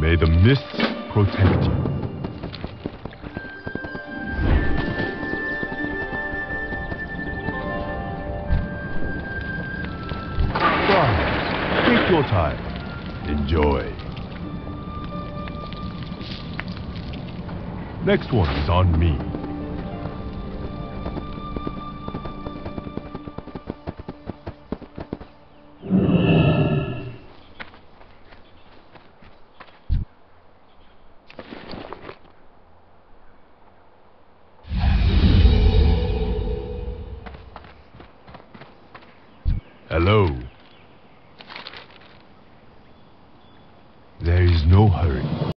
May the mists protect you. Fry, take your time. Enjoy. Next one is on me. Hello. There is no hurry.